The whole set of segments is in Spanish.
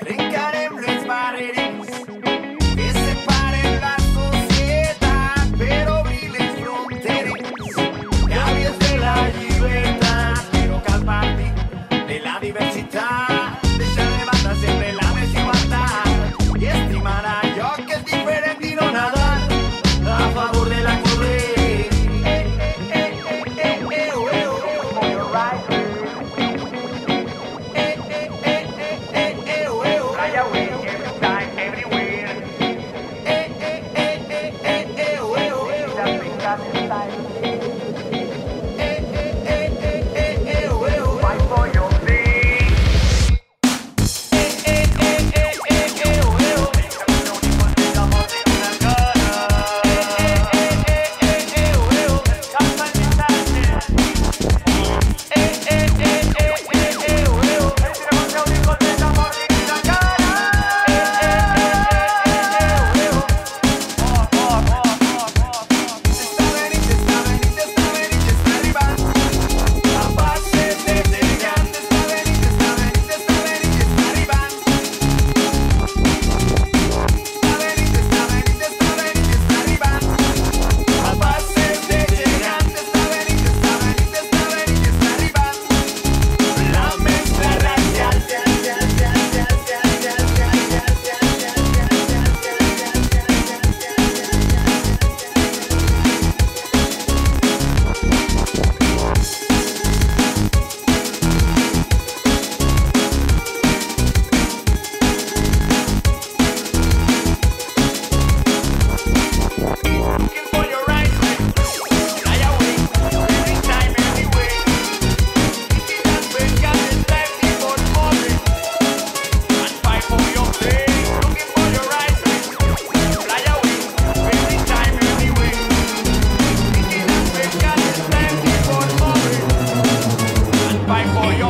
Rincaremos las barreras, ese para el barco pero viles fronteras, ya vies de la girueta, quiero calmarte de la diversidad.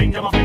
kingdom of